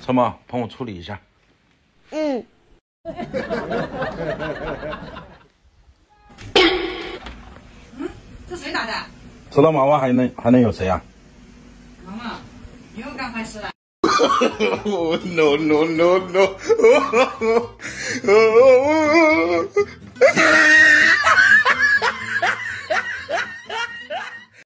陈妈，帮我处理一下。嗯。嗯，这谁打的？除了毛毛还能还能有谁啊？毛毛，你又干坏事了。no no no no